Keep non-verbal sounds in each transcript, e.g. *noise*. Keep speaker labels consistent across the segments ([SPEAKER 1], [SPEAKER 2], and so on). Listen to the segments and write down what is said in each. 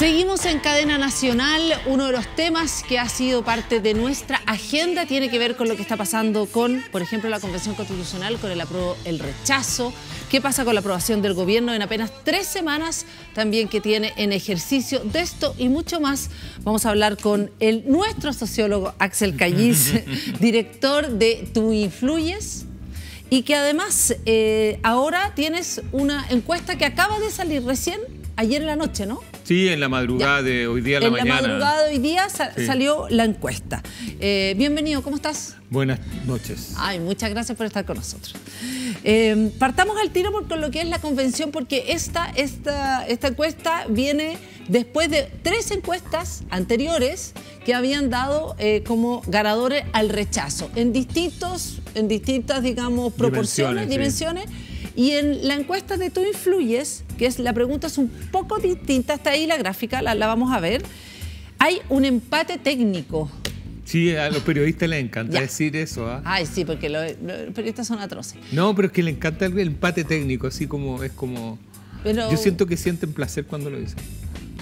[SPEAKER 1] Seguimos en cadena nacional. Uno de los temas que ha sido parte de nuestra agenda tiene que ver con lo que está pasando con, por ejemplo, la Convención Constitucional, con el, el rechazo. ¿Qué pasa con la aprobación del gobierno en apenas tres semanas? También que tiene en ejercicio de esto y mucho más. Vamos a hablar con el, nuestro sociólogo Axel Callis, *laughs* director de Tú Influyes y que además eh, ahora tienes una encuesta que acaba de salir recién, ayer en la noche, ¿no?
[SPEAKER 2] Sí, en la madrugada de hoy día a la mañana.
[SPEAKER 1] En la madrugada de hoy día salió la encuesta. Eh, bienvenido, ¿cómo estás?
[SPEAKER 2] Buenas noches.
[SPEAKER 1] Ay, muchas gracias por estar con nosotros. Eh, partamos al tiro por, con lo que es la convención, porque esta, esta, esta encuesta viene después de tres encuestas anteriores que habían dado eh, como ganadores al rechazo, en, distintos, en distintas, digamos, proporciones, dimensiones y en la encuesta de Tú Influyes, que es la pregunta es un poco distinta, está ahí la gráfica, la, vamos a ver, hay un empate técnico.
[SPEAKER 2] Sí, a los periodistas les encanta decir eso. ¿ah?
[SPEAKER 1] Ay, sí, porque los, periodistas son atroces.
[SPEAKER 2] No, pero es que les encanta el empate técnico, así como es como... Yo siento que sienten placer cuando lo dicen.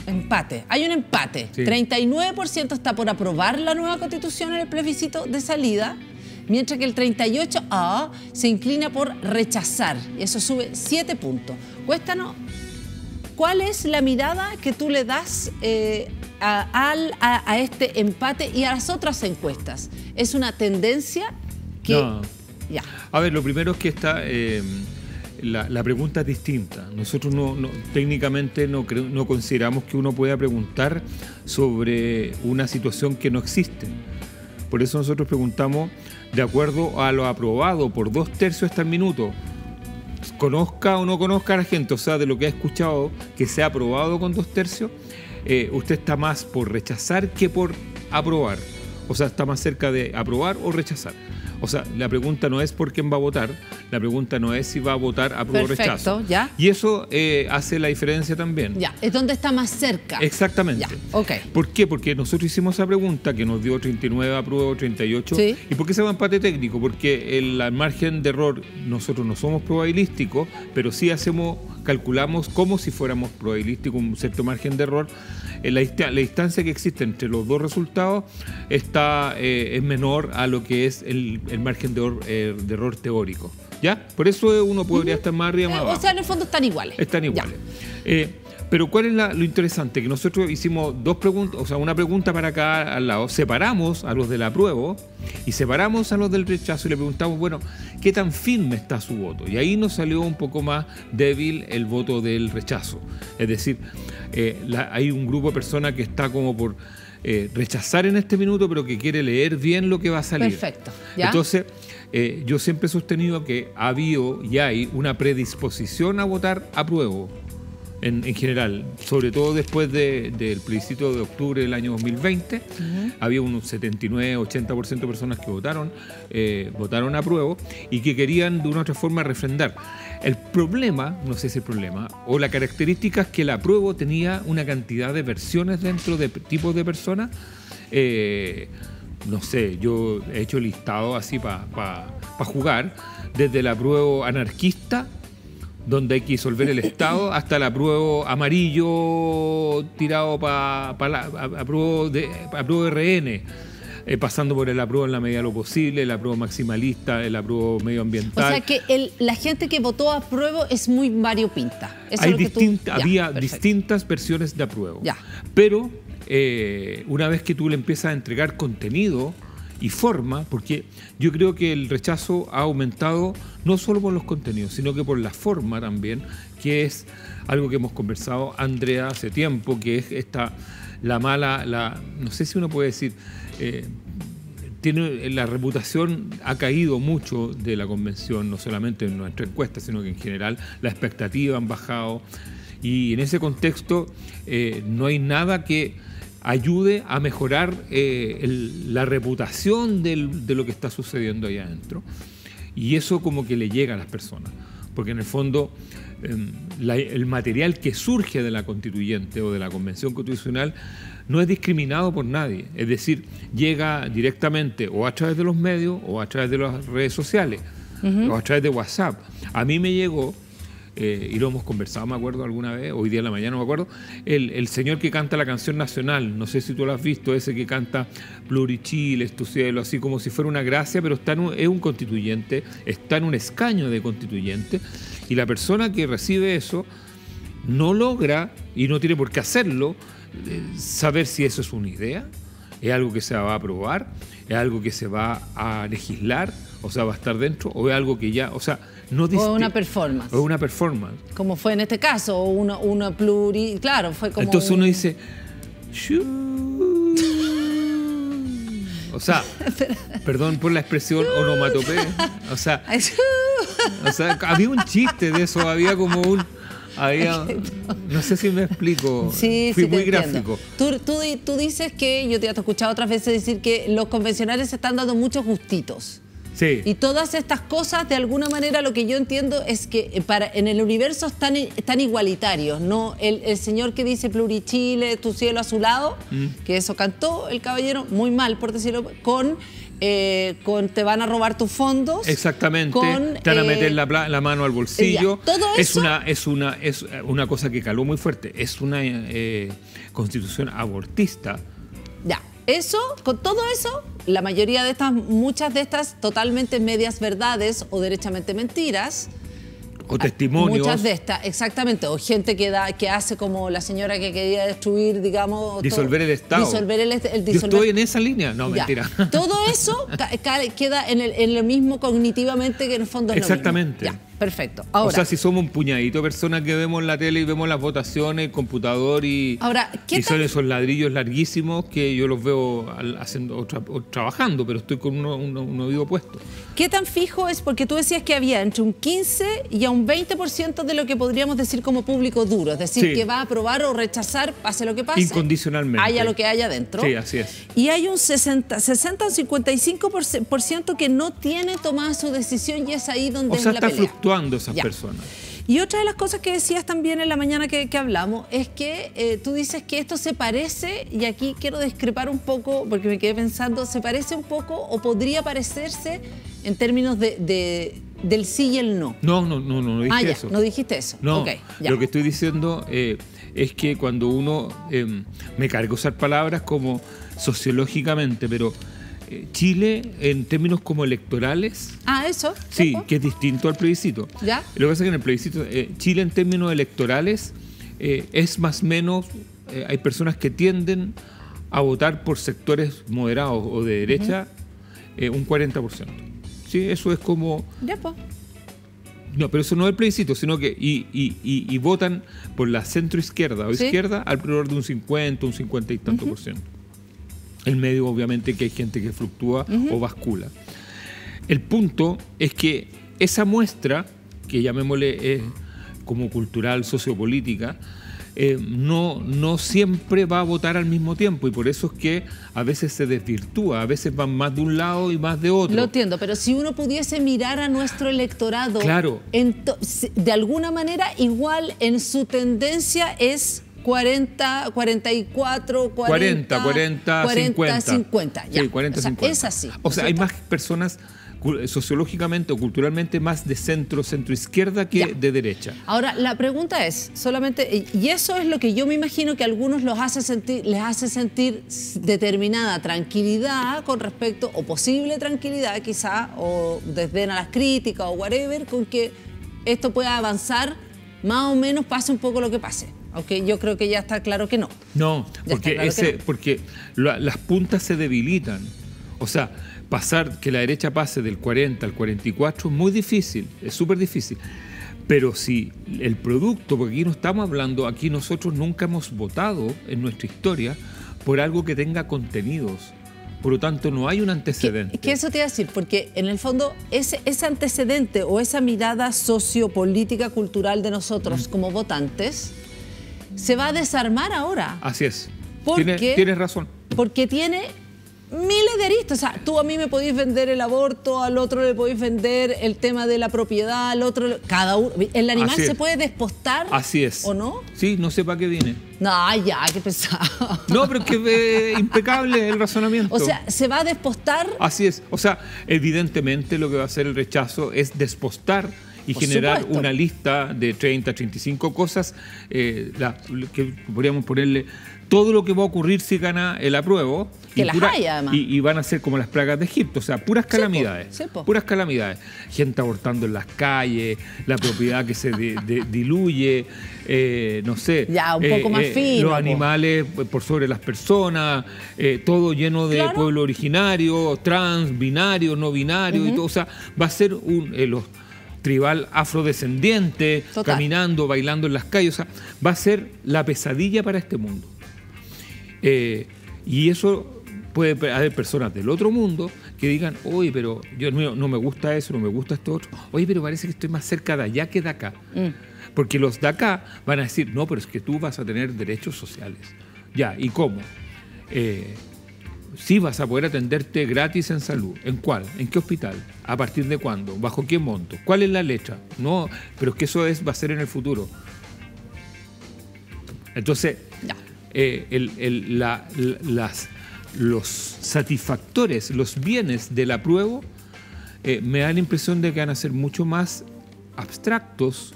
[SPEAKER 1] Empate. Hay un empate. 39% está por aprobar la nueva constitución en el plebiscito de salida mientras que el 38A se inclina por rechazar. Eso sube 7 puntos. Cuéntanos, ¿cuál es la mirada que tú le das eh, a, este empate y a las otras encuestas? ¿Es una tendencia que...
[SPEAKER 2] No. Ya. A ver, lo primero es que está... Eh, la, pregunta es distinta. Nosotros no, técnicamente no, no consideramos que uno pueda preguntar sobre una situación que no existe. Por eso nosotros preguntamos de acuerdo a lo aprobado por dos tercios hasta el minuto. Conozca o no conozca a la gente, o sea, de lo que ha escuchado que se ha aprobado con dos tercios, eh, usted está más por rechazar que por aprobar. O sea, está más cerca de aprobar o rechazar. O sea, la pregunta no es por quién va a votar, la pregunta no es si va a votar a o rechazo.
[SPEAKER 1] ¿ya?
[SPEAKER 2] Y eso eh, hace la diferencia también.
[SPEAKER 1] Ya, es donde está más cerca.
[SPEAKER 2] Exactamente.
[SPEAKER 1] Ya, ok.
[SPEAKER 2] ¿Por qué? Porque nosotros hicimos esa pregunta que nos dio 39 apruebo, 38. ¿Sí? ¿Y por qué se va empate técnico? Porque el, margen de error, nosotros no somos probabilísticos, pero sí hacemos, calculamos como si fuéramos probabilísticos, un cierto margen de error. La, la distancia que existe entre los dos resultados está, eh, es menor a lo que es el, el margen de, eh, de, error teórico. ¿Ya? Por eso uno podría estar más arriba, más
[SPEAKER 1] eh,
[SPEAKER 2] abajo.
[SPEAKER 1] O sea, en el fondo están iguales.
[SPEAKER 2] Están iguales. Eh, pero ¿cuál es lo interesante? Que nosotros hicimos dos preguntas, o sea, una pregunta para acá al lado. Separamos a los del apruebo y separamos a los del rechazo y le preguntamos, bueno, ¿qué tan firme está su voto? Y ahí nos salió un poco más débil el voto del rechazo. Es decir, hay un grupo de personas que está como por eh, rechazar en este minuto, pero que quiere leer bien lo que va a salir.
[SPEAKER 1] Perfecto.
[SPEAKER 2] Entonces, eh, yo siempre he sostenido que ha habido y hay una predisposición a votar a en, general, sobre todo después del plebiscito de octubre del año 2020, había un 79-80% de personas que votaron, eh, votaron a prueba y que querían de una u otra forma refrendar. El problema, no sé si el problema, o la característica es que la prueba tenía una cantidad de versiones dentro de tipos de personas. Eh, no sé, yo he hecho listado así para jugar, desde la prueba anarquista donde hay que disolver el Estado, hasta el apruebo amarillo tirado para pa la apruebo de, apruebo RN. Eh, pasando por el apruebo en la medida de lo posible, el apruebo maximalista, el apruebo medioambiental.
[SPEAKER 1] O sea que la gente que votó a apruebo es muy variopinta.
[SPEAKER 2] Hay había distintas versiones de apruebo.
[SPEAKER 1] Ya.
[SPEAKER 2] Pero eh, una vez que tú le empiezas a entregar contenido, y forma, porque yo creo que el rechazo ha aumentado no solo por los contenidos, sino que por la forma también, que es algo que hemos conversado, Andrea, hace tiempo, que es esta, la mala, la, no sé si uno puede decir, eh, tiene, la reputación ha caído mucho de la convención, no solamente en nuestra encuesta, sino que en general la expectativa han bajado. Y en ese contexto eh, no hay nada que ayude a mejorar eh, la reputación de lo que está sucediendo ahí adentro. Y eso como que le llega a las personas, porque en el fondo em, el material que surge de la constituyente o de la convención constitucional no es discriminado por nadie, es decir, llega directamente o a través de los medios o a través de las redes sociales o a través de WhatsApp. A mí me llegó eh, y lo hemos conversado, me acuerdo alguna vez, hoy día en la mañana, no me acuerdo, el, el, señor que canta la canción nacional, no sé si tú lo has visto, ese que canta Plurichiles, tu cielo, así como si fuera una gracia, pero está es un constituyente, está en un escaño de constituyente, y la persona que recibe eso no logra, y no tiene por qué hacerlo, eh, saber si eso es una idea, es algo que se va a aprobar, es algo que se va a legislar, o sea, va a estar dentro, o es algo que ya, o sea, no
[SPEAKER 1] O una performance.
[SPEAKER 2] O una performance.
[SPEAKER 1] Como fue en este caso, o una, una pluri, claro, fue como...
[SPEAKER 2] Entonces uno dice... O sea, *laughs* perdón por la expresión onomatope. O sea, *laughs* o sea, había un chiste de eso, había como un había, *laughs* no sé si me explico.
[SPEAKER 1] Sí,
[SPEAKER 2] Fui
[SPEAKER 1] sí,
[SPEAKER 2] muy gráfico.
[SPEAKER 1] Tú, tú, tú dices que, yo te he escuchado otras veces decir que los convencionales se están dando muchos gustitos.
[SPEAKER 2] Sí.
[SPEAKER 1] Y todas estas cosas, de alguna manera, lo que yo entiendo es que eh, para, en el universo están, están igualitarios, ¿no? El, el señor que dice plurichile, tu cielo a su lado,
[SPEAKER 2] Mm.
[SPEAKER 1] que eso cantó el caballero, muy mal, por decirlo, con, eh, con te van a robar tus fondos.
[SPEAKER 2] Exactamente.
[SPEAKER 1] Con,
[SPEAKER 2] te van a
[SPEAKER 1] eh,
[SPEAKER 2] meter la, pla- la mano al bolsillo.
[SPEAKER 1] ya, todo
[SPEAKER 2] es
[SPEAKER 1] eso-
[SPEAKER 2] una es una es una cosa que caló muy fuerte. Es una eh, constitución abortista.
[SPEAKER 1] Ya, eso, con todo eso, la mayoría de estas, muchas de estas totalmente medias verdades o derechamente mentiras.
[SPEAKER 2] O testimonios.
[SPEAKER 1] Muchas de estas, exactamente. O gente que da, que hace como la señora que quería destruir, digamos.
[SPEAKER 2] Disolver
[SPEAKER 1] todo-
[SPEAKER 2] el Estado.
[SPEAKER 1] Disolver el, el
[SPEAKER 2] Yo
[SPEAKER 1] disolver-
[SPEAKER 2] estoy en esa línea. No,
[SPEAKER 1] Ya.
[SPEAKER 2] mentira.
[SPEAKER 1] Todo eso queda en el, en lo mismo cognitivamente que en el fondo.
[SPEAKER 2] Exactamente.
[SPEAKER 1] Ya, perfecto. Ahora,
[SPEAKER 2] o sea, si somos un puñadito de personas que vemos la tele y vemos las votaciones, el computador y,
[SPEAKER 1] Ahora, ¿qué
[SPEAKER 2] y son esos ladrillos larguísimos que yo los veo haciendo o tra- o trabajando, pero estoy con uno, uno- un oído puesto.
[SPEAKER 1] ¿qué tan fijo es? Porque tú decías que había entre un 15 y a un 20% de lo que podríamos decir como público duro. Es decir,
[SPEAKER 2] Sí.
[SPEAKER 1] que va a aprobar o rechazar, pase lo que pase.
[SPEAKER 2] Incondicionalmente.
[SPEAKER 1] Haya lo que haya dentro.
[SPEAKER 2] Sí, así es.
[SPEAKER 1] Y hay un 60, 60 o 55% por ciento que no tiene tomada su decisión y es ahí donde
[SPEAKER 2] O
[SPEAKER 1] es la pelea.
[SPEAKER 2] Esas
[SPEAKER 1] Ya.
[SPEAKER 2] personas.
[SPEAKER 1] Y otra de las cosas que decías también en la mañana que, que hablamos es que eh, tú dices que esto se parece, y aquí quiero discrepar un poco porque me quedé pensando, se parece un poco o podría parecerse en términos de, de- del sí y el no.
[SPEAKER 2] No, no, no, no, no dije
[SPEAKER 1] ah, ya,
[SPEAKER 2] eso.
[SPEAKER 1] no dijiste eso.
[SPEAKER 2] No,
[SPEAKER 1] ya.
[SPEAKER 2] lo que estoy diciendo eh, es que cuando uno, eh, me carga usar palabras como sociológicamente, pero Chile en términos como electorales,
[SPEAKER 1] Ah, eso.
[SPEAKER 2] sí, que es distinto al plebiscito.
[SPEAKER 1] Ya.
[SPEAKER 2] Lo que pasa es que en el plebiscito, eh, Chile en términos electorales eh, es más o menos, eh, hay personas que tienden a votar por sectores moderados o de derecha eh, un 40%. Sí, eso es como...
[SPEAKER 1] Ya, pues.
[SPEAKER 2] No, pero eso no es el plebiscito, sino que y, y- y- y votan por la centro izquierda o
[SPEAKER 1] Sí.
[SPEAKER 2] izquierda alrededor de un 50, un 50 y tanto por ciento. El medio, obviamente, que hay gente que fluctúa o bascula. El punto es que esa muestra, que llamémosle eh, como cultural, sociopolítica, eh, no, no siempre va a votar al mismo tiempo y por eso es que a veces se desvirtúa, a veces van más de un lado y más de otro.
[SPEAKER 1] Lo entiendo, pero si uno pudiese mirar a nuestro electorado,
[SPEAKER 2] Claro.
[SPEAKER 1] de alguna manera igual en su tendencia es 40, 44, 40,
[SPEAKER 2] 40, 40, 50.
[SPEAKER 1] 50. ya.
[SPEAKER 2] Sí, 40,
[SPEAKER 1] O sea,
[SPEAKER 2] 50.
[SPEAKER 1] Es así.
[SPEAKER 2] O sea, hay más personas sociológicamente o culturalmente más de centro, centro izquierda que
[SPEAKER 1] Ya.
[SPEAKER 2] de derecha.
[SPEAKER 1] Ahora, la pregunta es, solamente, y eso es lo que yo me imagino que a algunos los hace sentir, les hace sentir determinada tranquilidad con respecto, o posible tranquilidad quizá, o desdén a las críticas o whatever, con que esto pueda avanzar, más o menos pase un poco lo que pase. Aunque yo creo que ya está claro que no.
[SPEAKER 2] No,
[SPEAKER 1] Ya
[SPEAKER 2] porque,
[SPEAKER 1] claro
[SPEAKER 2] ese,
[SPEAKER 1] no.
[SPEAKER 2] porque la- las puntas se debilitan. O sea, pasar que la derecha pase del 40 al 44 es muy difícil, es súper difícil. Pero si el producto, porque aquí no estamos hablando, aquí nosotros nunca hemos votado en nuestra historia por algo que tenga contenidos. Por lo tanto, no hay un antecedente.
[SPEAKER 1] que eso te iba a decir, porque en el fondo ese, ese antecedente o esa mirada sociopolítica cultural de nosotros como votantes se va a desarmar ahora.
[SPEAKER 2] Así es.
[SPEAKER 1] ¿Por
[SPEAKER 2] Tienes, razón.
[SPEAKER 1] Porque tiene miles de aristas. O sea, tú a mí me podéis vender el aborto, al otro le podéis vender el tema de la propiedad, al otro... Cada uno... ¿El animal se puede despostar?
[SPEAKER 2] Así es.
[SPEAKER 1] ¿O no?
[SPEAKER 2] Sí, no sé para qué viene.
[SPEAKER 1] No, ya, qué pesado.
[SPEAKER 2] No, pero es que eh, impecable el razonamiento.
[SPEAKER 1] O sea, se va a despostar...
[SPEAKER 2] Así es. O sea, evidentemente lo que va a hacer el rechazo es despostar y
[SPEAKER 1] Por
[SPEAKER 2] generar
[SPEAKER 1] supuesto.
[SPEAKER 2] una lista de 30, 35 cosas eh, la- que podríamos ponerle todo lo que va a ocurrir si gana el apruebo.
[SPEAKER 1] Que
[SPEAKER 2] y
[SPEAKER 1] las hay, además.
[SPEAKER 2] Y, y van a ser como las plagas de Egipto, o sea, puras calamidades.
[SPEAKER 1] sí, po.
[SPEAKER 2] puras calamidades. Gente abortando en las calles, la propiedad que se de- de- diluye, eh, no sé.
[SPEAKER 1] Ya, un poco más fino,
[SPEAKER 2] Los
[SPEAKER 1] po.
[SPEAKER 2] animales por sobre las personas, eh, todo lleno de
[SPEAKER 1] Claro.
[SPEAKER 2] pueblo originario, trans, binario, no binario y todo. O sea, va a ser un eh, los tribal afrodescendiente,
[SPEAKER 1] Total.
[SPEAKER 2] caminando, bailando en las calles. O sea, va a ser la pesadilla para este mundo. Eh, y eso puede haber personas del otro mundo que digan, oye, pero yo no, no me gusta eso, no me gusta esto otro. Oye, pero parece que estoy más cerca de allá que de acá. Porque los de acá van a decir, no, pero es que tú vas a tener derechos sociales. Ya, ¿y cómo? Eh, sí vas a poder atenderte gratis en salud. ¿En cuál? ¿En qué hospital? ¿A partir de cuándo? ¿Bajo qué monto? ¿Cuál es la letra? No, pero es que eso es, va a ser en el futuro. Entonces, eh, el- el- la- la- las, los satisfactores, los bienes del apruebo, eh, me da la impresión de que van a ser mucho más abstractos,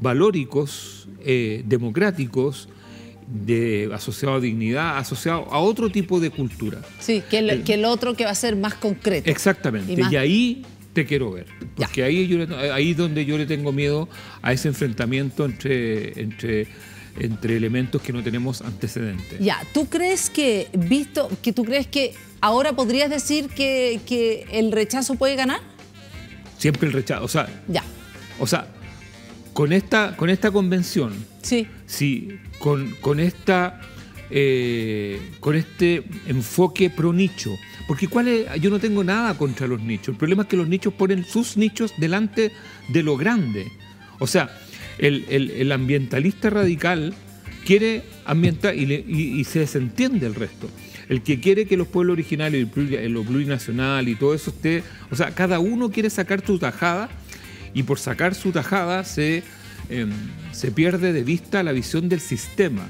[SPEAKER 2] valóricos, eh, democráticos, de, asociado a dignidad, asociado a otro tipo de cultura.
[SPEAKER 1] Sí, que el, que el otro que va a ser más concreto.
[SPEAKER 2] Exactamente.
[SPEAKER 1] Y
[SPEAKER 2] ahí te quiero ver.
[SPEAKER 1] Ya.
[SPEAKER 2] Porque ahí, yo le- ahí es donde yo le tengo miedo a ese enfrentamiento entre, entre, entre elementos que no tenemos antecedentes.
[SPEAKER 1] Ya, ¿tú crees que, visto, que tú crees que ahora podrías decir que, que el rechazo puede ganar?
[SPEAKER 2] Siempre el rechazo. O sea,
[SPEAKER 1] Ya,
[SPEAKER 2] o sea con, esta, con esta convención,
[SPEAKER 1] sí.
[SPEAKER 2] Si con, con esta eh, con este enfoque pro nicho. Porque cuál es, yo no tengo nada contra los nichos. El problema es que los nichos ponen sus nichos delante de lo grande. O sea, el, el- ambientalista radical quiere ambientar y, le- y- se desentiende el resto. El que quiere que los pueblos originarios, pluri- lo plurinacional y todo eso esté. O sea, cada uno quiere sacar su tajada y por sacar su tajada se, eh, se pierde de vista la visión del sistema,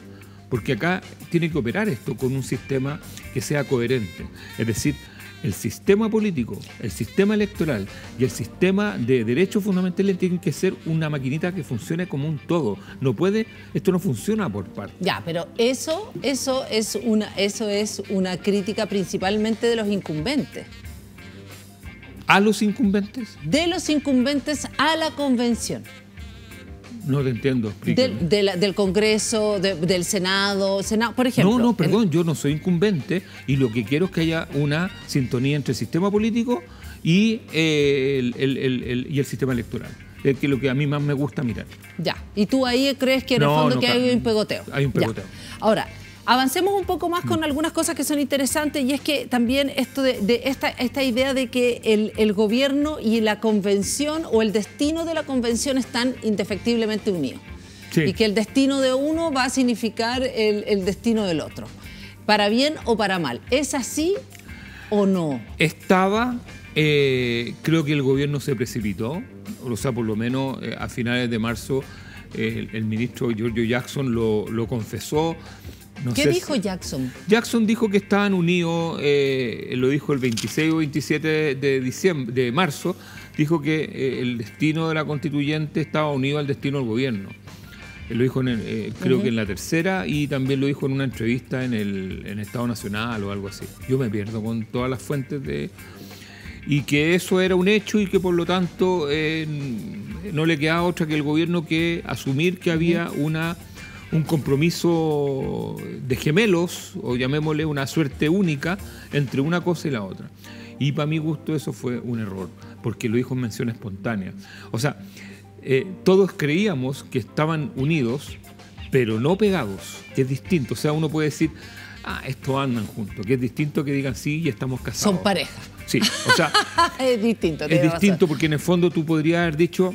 [SPEAKER 2] porque acá tiene que operar esto con un sistema que sea coherente. Es decir, el sistema político, el sistema electoral y el sistema de derechos fundamentales tienen que ser una maquinita que funcione como un todo. No puede, esto no funciona por partes.
[SPEAKER 1] Ya, pero eso, eso, es una, eso es una crítica principalmente de los incumbentes.
[SPEAKER 2] A los incumbentes,
[SPEAKER 1] De los incumbentes a la convención.
[SPEAKER 2] No te entiendo.
[SPEAKER 1] Del, del Congreso, de- del Senado, Senado, por ejemplo.
[SPEAKER 2] No, no, perdón, yo no soy incumbente y lo que quiero es que haya una sintonía entre el sistema político y, eh, el, el- el- el- y el sistema electoral. Es que lo que a mí más me gusta mirar.
[SPEAKER 1] Ya. Y tú ahí crees que en el
[SPEAKER 2] No,
[SPEAKER 1] fondo
[SPEAKER 2] no,
[SPEAKER 1] que hay un pegoteo.
[SPEAKER 2] Hay un
[SPEAKER 1] Ya.
[SPEAKER 2] pegoteo.
[SPEAKER 1] Ahora, avancemos un poco más con algunas cosas que son interesantes y es que también esto de, de esta, esta idea de que el, el gobierno y la convención o el destino de la convención están indefectiblemente unidos.
[SPEAKER 2] Sí.
[SPEAKER 1] Y que el destino de uno va a significar el, el destino del otro. Para bien o para mal. ¿Es así o no?
[SPEAKER 2] Estaba, eh, creo que el gobierno se precipitó, o sea, por lo menos eh, a finales de marzo eh, el, el ministro Giorgio Jackson lo, lo confesó. No
[SPEAKER 1] ¿Qué dijo
[SPEAKER 2] si-
[SPEAKER 1] Jackson?
[SPEAKER 2] Jackson dijo que estaban unidos, eh, lo dijo el 26 o 27 de, diciembre, de marzo, dijo que eh, el destino de la constituyente estaba unido al destino del gobierno. Él lo dijo en el, eh, creo que en la tercera y también lo dijo en una entrevista en el en Estado Nacional o algo así. Yo me pierdo con todas las fuentes de... Y que eso era un hecho y que por lo tanto no le quedaba otra que el gobierno que asumir que había una un compromiso de gemelos, o llamémosle una suerte única, entre una cosa y la otra. Y para mi gusto eso fue un error, porque lo dijo en mención espontánea. O sea, eh, todos creíamos que estaban unidos, pero no pegados, que es distinto. O sea, uno puede decir, ah, estos andan juntos, que es distinto que digan sí y estamos casados.
[SPEAKER 1] Son pareja.
[SPEAKER 2] Sí, o sea, *laughs*
[SPEAKER 1] es distinto.
[SPEAKER 2] es
[SPEAKER 1] razón.
[SPEAKER 2] distinto porque en el fondo tú podrías haber dicho,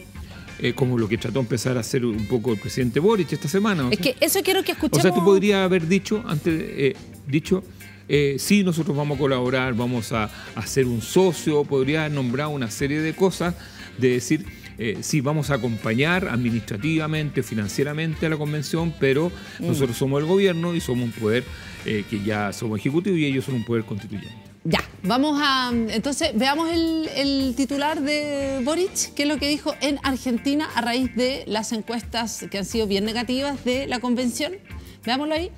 [SPEAKER 2] eh, como lo que trató de empezar a hacer un poco el presidente Boric esta semana. o
[SPEAKER 1] Es
[SPEAKER 2] sea,
[SPEAKER 1] que eso quiero que
[SPEAKER 2] o
[SPEAKER 1] escuchemos.
[SPEAKER 2] sea, tú podrías haber dicho, antes, eh, dicho, eh, sí, nosotros vamos a colaborar, vamos a, a ser un socio, podrías haber nombrado una serie de cosas, de decir, eh, sí, vamos a acompañar administrativamente, financieramente a la convención, pero
[SPEAKER 1] Mm.
[SPEAKER 2] nosotros somos el gobierno y somos un poder eh, que ya somos ejecutivo y ellos son un poder constituyente.
[SPEAKER 1] Ya, vamos a. Entonces, veamos el, titular de Boric, que es lo que dijo en Argentina a raíz de las encuestas que han sido bien negativas de la convención. Veámoslo ahí.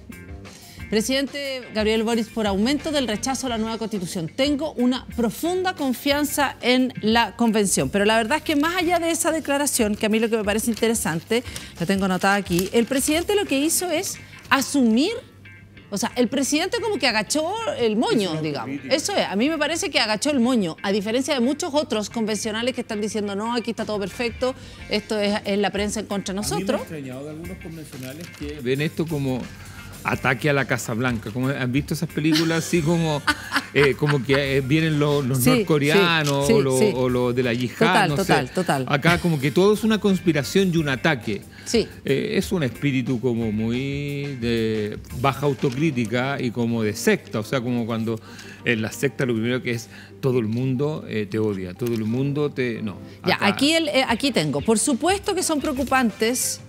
[SPEAKER 1] Presidente Gabriel Boric, por aumento del rechazo a la nueva constitución. Tengo una profunda confianza en la convención, pero la verdad es que más allá de esa declaración, que a mí lo que me parece interesante, la tengo anotada aquí, el presidente lo que hizo es asumir o sea, el presidente como que agachó el moño, digamos. Eso es, a mí me parece que agachó el moño, a diferencia de muchos otros convencionales que están diciendo, no, aquí está todo perfecto, esto es, la prensa en contra de nosotros. A mí me
[SPEAKER 2] ha extrañado de algunos convencionales que ven esto como ataque a la Casa Blanca. Como, ¿Han visto esas películas así como, eh, como que eh, vienen los, norcoreanos o los de la yihad?
[SPEAKER 1] Total, total, total.
[SPEAKER 2] Acá como que todo es una conspiración y un ataque. Sí. Eh, es un espíritu como muy de baja autocrítica y como de secta, o sea, como cuando en la secta lo primero que es todo el mundo te odia, todo el mundo te... No.
[SPEAKER 1] Ya, aquí, el, aquí tengo, por supuesto que son preocupantes,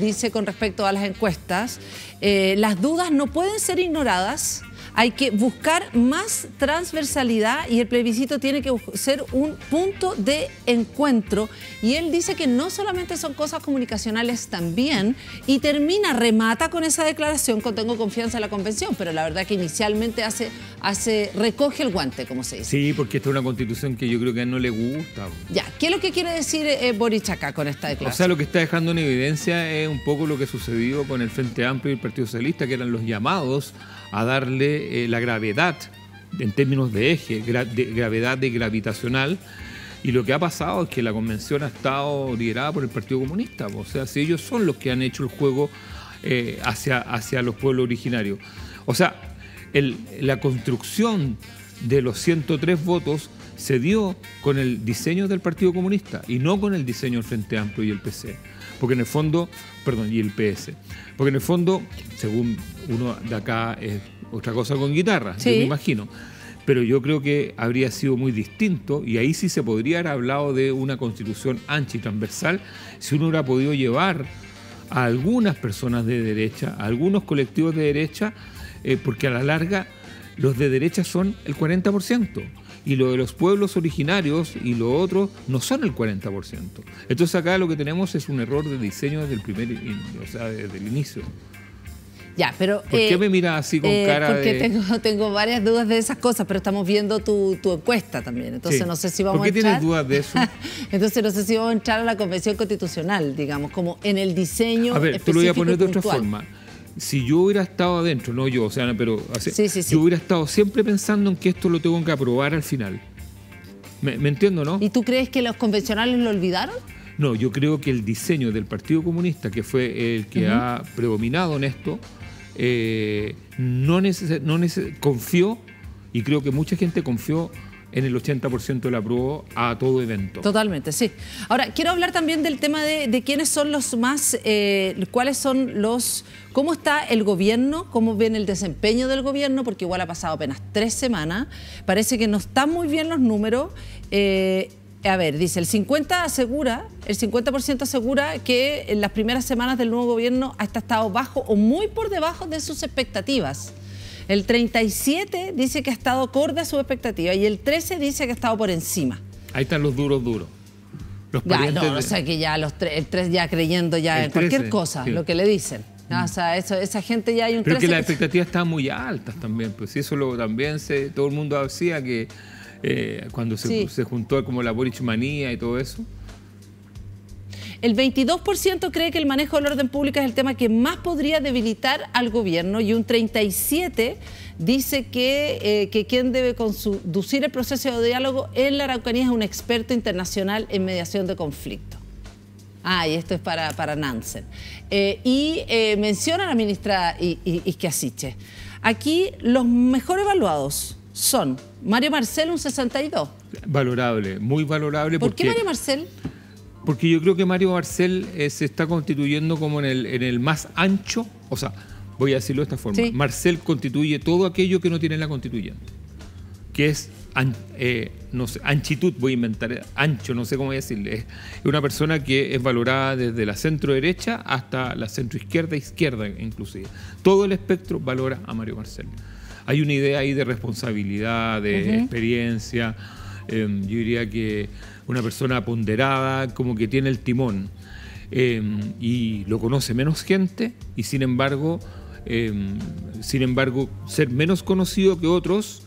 [SPEAKER 1] dice con respecto a las encuestas, las dudas no pueden ser ignoradas hay que buscar más transversalidad y el plebiscito tiene que ser un punto de encuentro. Y él dice que no solamente son cosas comunicacionales también, y termina, remata con esa declaración con tengo confianza en la convención, pero la verdad que inicialmente hace, hace recoge el guante, como se dice.
[SPEAKER 2] Sí, porque esta es una constitución que yo creo que a él no le gusta.
[SPEAKER 1] Ya, ¿qué es lo que quiere decir eh, Boric acá con esta declaración?
[SPEAKER 2] O sea, lo que está dejando en evidencia es un poco lo que sucedió con el Frente Amplio y el Partido Socialista, que eran los llamados a darle eh, la gravedad en términos de eje, de gravedad de gravitacional. Y lo que ha pasado es que la convención ha estado liderada por el Partido Comunista. O sea, si ellos son los que han hecho el juego eh, hacia, hacia los pueblos originarios. O sea, la construcción de los 103 votos se dio con el diseño del Partido Comunista y no con el diseño del Frente Amplio y el PC. Porque en el fondo, perdón, y el PS. Porque en el fondo, según uno de acá es otra cosa con guitarra, yo me imagino. Pero yo creo que habría sido muy distinto y ahí sí se podría haber hablado de una constitución ancha y transversal si uno hubiera podido llevar a algunas personas de derecha, a algunos colectivos de derecha, eh, porque a la larga los de derecha son el 40% y lo de los pueblos originarios y lo otro no son el 40%. Entonces acá lo que tenemos es un error de diseño desde el primer, o sea, desde el inicio.
[SPEAKER 1] Ya, pero...
[SPEAKER 2] ¿Por qué eh, me miras así con eh, cara
[SPEAKER 1] porque tengo, *laughs* tengo varias dudas de esas cosas, pero estamos viendo tu, encuesta también, entonces no sé si vamos
[SPEAKER 2] a ¿Por
[SPEAKER 1] qué
[SPEAKER 2] tienes dudas de eso? *laughs*
[SPEAKER 1] entonces no sé si vamos a entrar a la Convención Constitucional, digamos, como en el diseño
[SPEAKER 2] A ver, te lo voy a poner de otra forma si yo hubiera estado adentro, no yo, o sea, pero yo hubiera estado siempre pensando en que esto lo tengo que aprobar al final. ¿Me, entiendo, no?
[SPEAKER 1] ¿Y tú crees que los convencionales lo olvidaron?
[SPEAKER 2] No, yo creo que el diseño del Partido Comunista, que fue el que ha predominado en esto, eh, no, no confió, y creo que mucha gente confió en el 80% de la prueba a todo evento.
[SPEAKER 1] Totalmente, sí. Ahora, quiero hablar también del tema de, quiénes son los más, eh, cuáles son los, cómo está el gobierno, cómo viene el desempeño del gobierno, porque igual ha pasado apenas tres semanas, parece que no están muy bien los números. Eh, a ver, dice, el 50 asegura, el 50% asegura que en las primeras semanas del nuevo gobierno ha estado bajo o muy por debajo de sus expectativas. El 37 dice que ha estado acorde a su expectativa y el 13 dice que ha estado por encima.
[SPEAKER 2] Ahí están los duros duros.
[SPEAKER 1] Los ya, no, o sea que ya los el 3 ya creyendo ya en cualquier cosa, lo que le dicen. o sea, eso, esa gente ya hay un
[SPEAKER 2] Pero que las expectativas estaban muy altas también, pues eso lo, también se, todo el mundo decía que eh, cuando se, se, juntó como la Boric manía y todo eso.
[SPEAKER 1] El 22% cree que el manejo del orden público es el tema que más podría debilitar al gobierno y un 37% dice que, eh, que quien debe conducir el proceso de diálogo en la Araucanía es un experto internacional en mediación de conflicto. Ah, y esto es para, para Nansen. Eh, y eh, menciona a la ministra Isquiasiche. Aquí los mejor evaluados son Mario Marcel, un 62.
[SPEAKER 2] Valorable, muy valorable.
[SPEAKER 1] ¿Por qué Mario Marcel?
[SPEAKER 2] Porque yo creo que Mario Marcel eh, se está constituyendo como en el, en el más ancho, o sea, voy a decirlo de esta forma, Marcel constituye todo aquello que no tiene la constituyente, que es, eh, no sé, anchitud, voy a inventar, ancho, no sé cómo voy a decirle, es una persona que es valorada desde la centro derecha hasta la centro izquierda, izquierda inclusive. Todo el espectro valora a Mario Marcel. hay una idea ahí de responsabilidad, de experiencia. Em, yo diría que una persona ponderada, como que tiene el timón. Em, y lo conoce menos gente y sin embargo, em, sin embargo, ser menos conocido que otros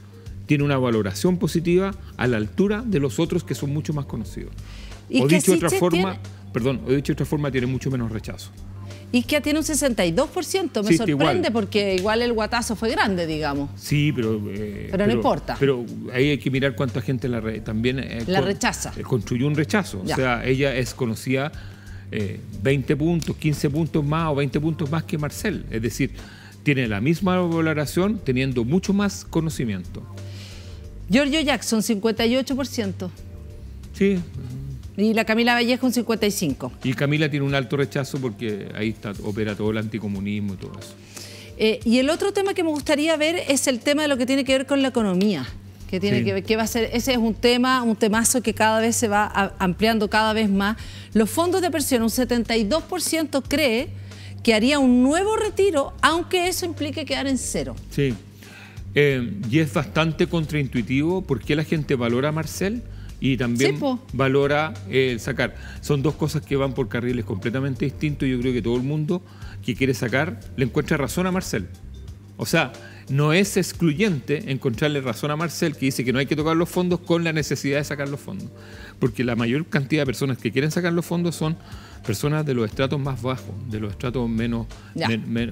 [SPEAKER 2] tiene una valoración positiva a la altura de los otros que son mucho más conocidos. o dicho de otra forma, perdón, o dicho de otra forma, tiene mucho menos rechazo.
[SPEAKER 1] Y que tiene un 62%, me sorprende porque igual el guatazo fue grande, digamos.
[SPEAKER 2] Sí, pero...
[SPEAKER 1] Eh, pero, no importa.
[SPEAKER 2] Pero ahí hay que mirar cuánta gente la también...
[SPEAKER 1] Eh, la rechaza.
[SPEAKER 2] Eh, construyó un rechazo. O sea, ella es conocida 20 puntos, 15 puntos más o 20 puntos más que Marcel. Es decir, tiene la misma valoración teniendo mucho más conocimiento.
[SPEAKER 1] Giorgio Jackson, 58%.
[SPEAKER 2] Sí,
[SPEAKER 1] y la Camila Vallejo un 55.
[SPEAKER 2] Y Camila tiene un alto rechazo porque ahí está, opera todo el anticomunismo y todo eso.
[SPEAKER 1] Eh, y el otro tema que me gustaría ver es el tema de lo que tiene que ver con la economía. Que tiene que ver, que va a ser, ese es un tema, un temazo que cada vez se va ampliando cada vez más. Los fondos de pensión, un 72% cree que haría un nuevo retiro, aunque eso implique quedar en cero.
[SPEAKER 2] Sí. Eh, y es bastante contraintuitivo. ¿Por qué la gente valora a Marcel? Y también valora el eh, sacar. Son dos cosas que van por carriles completamente distintos y yo creo que todo el mundo que quiere sacar le encuentra razón a Marcel. O sea, no es excluyente encontrarle razón a Marcel que dice que no hay que tocar los fondos con la necesidad de sacar los fondos. Porque la mayor cantidad de personas que quieren sacar los fondos son personas de los estratos más bajos, de los estratos menos...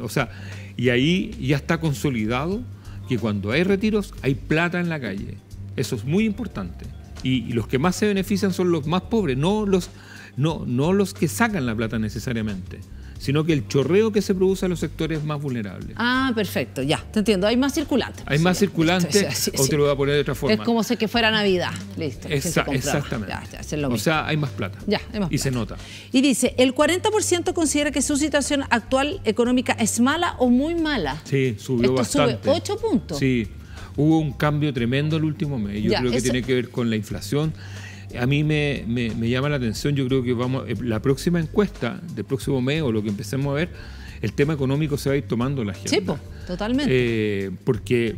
[SPEAKER 2] o sea, y ahí ya está consolidado que cuando hay retiros hay plata en la calle. Eso es muy importante y, los que más se benefician son los más pobres, no los, no, no los que sacan la plata necesariamente sino que el chorreo que se produce en los sectores más vulnerables.
[SPEAKER 1] Ah, perfecto, ya, te entiendo. Hay más circulantes.
[SPEAKER 2] Hay más circulantes, o te lo voy a poner de otra forma.
[SPEAKER 1] Es como si que fuera Navidad, listo.
[SPEAKER 2] exactamente. o sea, hay más plata.
[SPEAKER 1] Ya,
[SPEAKER 2] hay más Y se nota.
[SPEAKER 1] Y dice, ¿el 40% considera que su situación actual económica es mala o muy mala?
[SPEAKER 2] Sí, subió Esto bastante.
[SPEAKER 1] sube 8 puntos.
[SPEAKER 2] Sí, hubo un cambio tremendo el último mes. Yo creo que tiene que ver con la inflación. A mí me, llama la atención, yo creo que vamos, eh, la próxima encuesta del próximo mes o lo que empecemos a ver, el tema económico se va a ir tomando la gente.
[SPEAKER 1] Sí, totalmente.
[SPEAKER 2] Eh, porque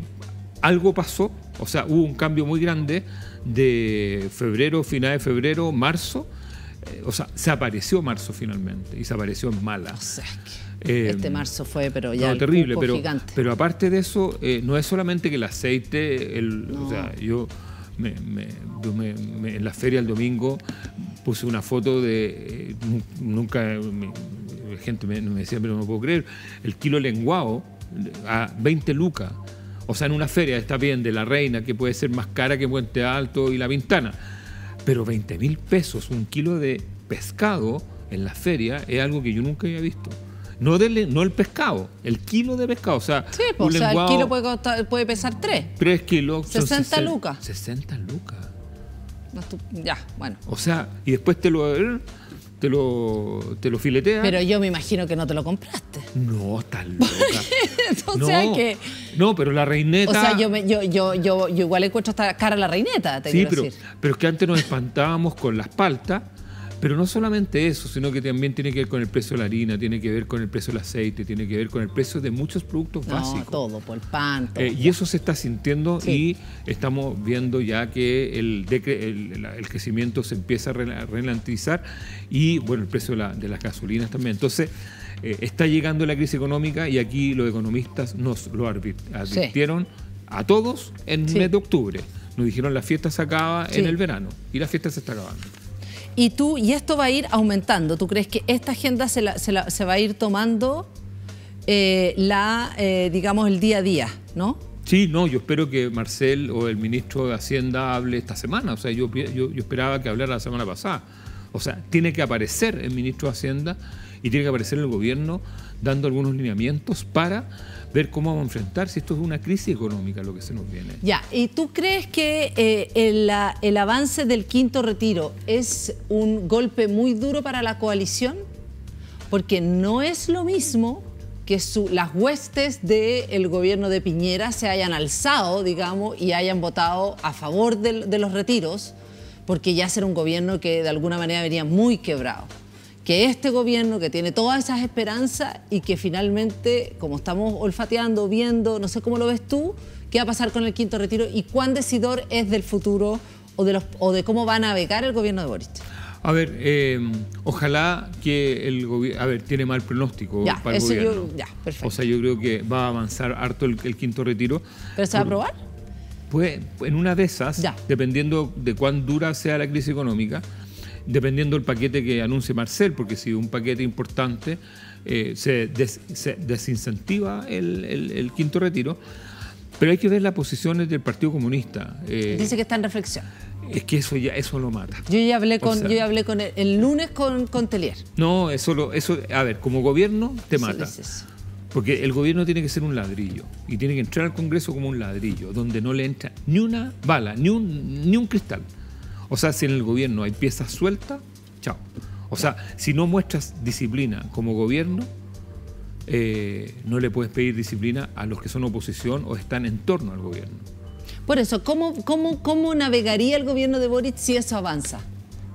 [SPEAKER 2] algo pasó, o sea, hubo un cambio muy grande de febrero, final de febrero, marzo. Eh, o sea, se apareció marzo finalmente y se apareció en mala. O sea,
[SPEAKER 1] este em, marzo fue, pero ya.
[SPEAKER 2] terrible, pero, pero aparte de eso, eh, no es solamente que el aceite, el, o sea, yo en la feria el domingo puse una foto de. Eh, nunca. gente me, decía, pero no puedo creer, el kilo lenguado a 20 lucas. O sea, en una feria está bien de la reina, que puede ser más cara que Puente Alto y la Vintana. Pero 20 mil pesos, un kilo de pescado en la feria, es algo que yo nunca había visto. No, no el pescado, el kilo de pescado. O sea,
[SPEAKER 1] sí, pues, o sea el kilo puede, pesar 3.
[SPEAKER 2] 3 kilos.
[SPEAKER 1] 60 lucas.
[SPEAKER 2] 60 lucas.
[SPEAKER 1] ya, bueno.
[SPEAKER 2] O sea, y después te lo, te lo, te lo filetean.
[SPEAKER 1] Pero yo me imagino que no te lo compraste.
[SPEAKER 2] No, estás loca. *laughs*
[SPEAKER 1] o sea que...
[SPEAKER 2] No, pero la reineta...
[SPEAKER 1] O sea, yo, yo, yo, yo, igual encuentro esta cara a la reineta, te
[SPEAKER 2] sí,
[SPEAKER 1] pero,
[SPEAKER 2] pero es que antes nos espantábamos con las paltas pero no solamente eso, sino que también tiene que ver con el precio de la harina, tiene que ver con el precio del aceite, tiene que ver con el precio de muchos productos no, básicos.
[SPEAKER 1] todo, por el pan.
[SPEAKER 2] Eh, y eso se está sintiendo y estamos viendo ya que el, el, crecimiento se empieza a ralentizar y bueno, el precio de, las gasolinas también. Entonces, eh, está llegando la crisis económica y aquí los economistas nos lo advirtieron a todos en el mes de octubre. Nos dijeron la fiesta se acaba en el verano y la fiesta se está acabando.
[SPEAKER 1] Y tú, y esto va a ir aumentando. ¿Tú crees que esta agenda se, va a ir tomando eh, la, eh, digamos, el día a día, ¿no?
[SPEAKER 2] Sí, no, yo espero que Marcel o el ministro de Hacienda hable esta semana. O sea, yo, esperaba que hablara la semana pasada. O sea, tiene que aparecer el ministro de Hacienda y tiene que aparecer el gobierno dando algunos lineamientos para ver cómo vamos a enfrentar si esto es una crisis económica lo que se nos viene.
[SPEAKER 1] Ya, ¿y tú crees que eh, el, avance del quinto retiro es un golpe muy duro para la coalición? Porque no es lo mismo que las huestes del gobierno de Piñera se hayan alzado, digamos, y hayan votado a favor de, de los retiros, porque ya será un gobierno que de alguna manera venía muy quebrado que este gobierno que tiene todas esas esperanzas y que finalmente, como estamos olfateando, viendo, no sé cómo lo ves tú, qué va a pasar con el quinto retiro y cuán decidor es del futuro o de, los, o de cómo va a navegar el gobierno de Boric.
[SPEAKER 2] A ver, eh, ojalá que el gobierno, a ver, tiene mal pronóstico
[SPEAKER 1] Ya,
[SPEAKER 2] para el
[SPEAKER 1] eso yo-
[SPEAKER 2] gobierno.
[SPEAKER 1] ya, perfecto.
[SPEAKER 2] O sea, yo creo que va a avanzar harto el, el quinto retiro.
[SPEAKER 1] ¿Pero se va a aprobar?
[SPEAKER 2] Pues en una de esas,
[SPEAKER 1] Ya.
[SPEAKER 2] dependiendo de cuán dura sea la crisis económica, dependiendo del paquete que anuncie Marcel, porque si un paquete importante eh, se, des- se desincentiva el, el- el quinto retiro, pero hay que ver las posiciones del Partido Comunista. Eh,
[SPEAKER 1] Dice que está en reflexión.
[SPEAKER 2] es que eso ya eso lo mata.
[SPEAKER 1] Yo ya hablé
[SPEAKER 2] O
[SPEAKER 1] con,
[SPEAKER 2] sea-
[SPEAKER 1] yo ya hablé con el, el lunes con, con Telier.
[SPEAKER 2] No, eso, lo, eso, a ver, como gobierno te mata. Porque el gobierno tiene que ser un ladrillo y tiene que entrar al Congreso como un ladrillo, donde no le entra ni una bala, ni un, ni un cristal. O sea, si en el gobierno hay piezas sueltas, chao. O sea, si no muestras disciplina como gobierno, eh, no le puedes pedir disciplina a los que son oposición o están en torno al gobierno.
[SPEAKER 1] Por eso, ¿cómo, cómo, cómo navegaría el gobierno de Boric si eso avanza?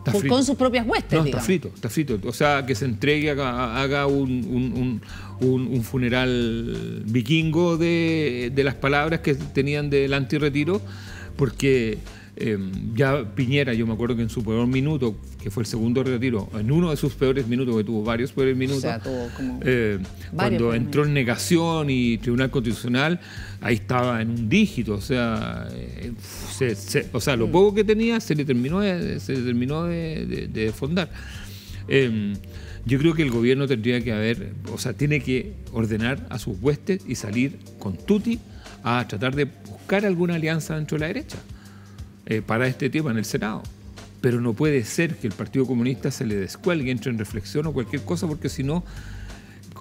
[SPEAKER 2] Está
[SPEAKER 1] Con, sus propias huestes,
[SPEAKER 2] No, está
[SPEAKER 1] digamos.
[SPEAKER 2] frito, está frito. O sea, que se entregue, haga, haga un- un- un funeral vikingo de, de las palabras que tenían del antirretiro, porque eh, ya Piñera, yo me acuerdo que en su peor minuto, que fue el segundo retiro, en uno de sus peores minutos, que tuvo varios peores minutos,
[SPEAKER 1] sea, tuvo como
[SPEAKER 2] eh, cuando entró en negación y Tribunal Constitucional, ahí estaba en un dígito, o sea, eh, se- se- o
[SPEAKER 1] Mm.
[SPEAKER 2] sea lo poco que tenía se le terminó de, se le terminó de, de- de fondar. Eh, yo creo que el gobierno tendría que haber, o sea, tiene que ordenar a sus huestes y salir con tuti a tratar de buscar alguna alianza dentro de la derecha eh, para este tema en el Senado. Pero no puede ser que el Partido Comunista se le descuelgue, entre en reflexión o cualquier cosa, porque si no,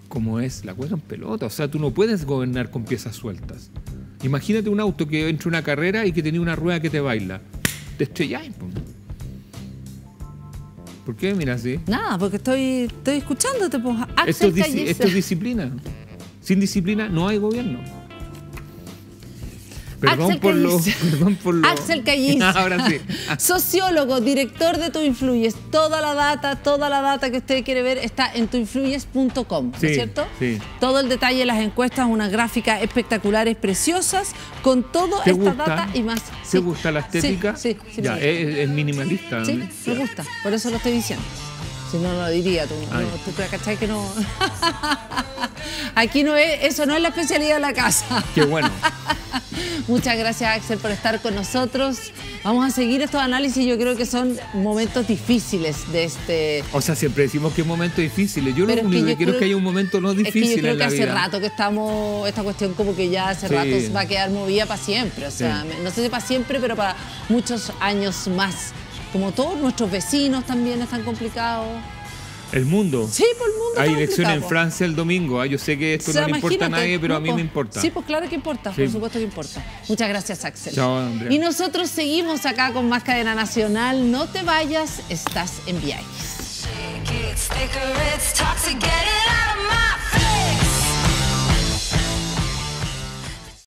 [SPEAKER 2] como es, la juegan pelota. O sea, tú no puedes gobernar con piezas sueltas. Imagínate un auto que entra una carrera y que tenía una rueda que te baila. Te estrelláis. po. ¿Por qué mira así?
[SPEAKER 1] Nada, porque estoy, estoy escuchándote. Pues.
[SPEAKER 2] Esto es, esto es disciplina. Sin disciplina no hay gobierno. Perdón
[SPEAKER 1] Axel
[SPEAKER 2] por lo. *laughs* Perdón por lo.
[SPEAKER 1] Axel Calliza. *laughs*
[SPEAKER 2] Ahora sí.
[SPEAKER 1] Sociólogo, director de Tu Influyes. Toda la data, toda la data que usted quiere ver está en tuinfluyes.com, ¿no
[SPEAKER 2] Sí,
[SPEAKER 1] es cierto?
[SPEAKER 2] sí.
[SPEAKER 1] Todo el detalle de las encuestas, unas gráficas espectaculares, preciosas, con toda
[SPEAKER 2] ¿Te
[SPEAKER 1] esta
[SPEAKER 2] gusta?
[SPEAKER 1] data y más.
[SPEAKER 2] ¿Te
[SPEAKER 1] Sí.
[SPEAKER 2] gusta la estética?
[SPEAKER 1] Sí, sí,
[SPEAKER 2] ya, es, es minimalista.
[SPEAKER 1] Sí,
[SPEAKER 2] ¿no?
[SPEAKER 1] me gusta, por eso lo estoy diciendo. Si no, no lo diría tú. No, tú te cachai que no. *laughs* Aquí no es, eso no es la especialidad de la casa.
[SPEAKER 2] Qué bueno. *laughs*
[SPEAKER 1] Muchas gracias, Axel, por estar con nosotros. Vamos a seguir estos análisis. Yo creo que son momentos difíciles de este.
[SPEAKER 2] O sea, siempre decimos que es momentos difíciles. Yo
[SPEAKER 1] Pero es
[SPEAKER 2] lo único que,
[SPEAKER 1] yo
[SPEAKER 2] quiero es
[SPEAKER 1] creo-
[SPEAKER 2] que haya un momento no
[SPEAKER 1] Es que
[SPEAKER 2] difícil
[SPEAKER 1] yo creo
[SPEAKER 2] en
[SPEAKER 1] que
[SPEAKER 2] la
[SPEAKER 1] hace
[SPEAKER 2] vida.
[SPEAKER 1] rato que estamos, esta cuestión como que ya hace
[SPEAKER 2] Sí.
[SPEAKER 1] rato va a quedar movida para siempre. O sea,
[SPEAKER 2] Sí.
[SPEAKER 1] no sé si para siempre, pero para muchos años más. Como todos nuestros vecinos también están complicados.
[SPEAKER 2] El mundo.
[SPEAKER 1] Sí, por el mundo.
[SPEAKER 2] Hay elecciones en. Francia el domingo. ah, Yo sé que esto
[SPEAKER 1] O sea,
[SPEAKER 2] no le importa a nadie, pero a mí
[SPEAKER 1] pues,
[SPEAKER 2] me importa.
[SPEAKER 1] Sí, pues claro que importa,
[SPEAKER 2] Sí.
[SPEAKER 1] por supuesto que importa. Muchas gracias, Axel.
[SPEAKER 2] Chao, Andrea.
[SPEAKER 1] Y nosotros seguimos acá con más cadena nacional. No te vayas, estás en viajes.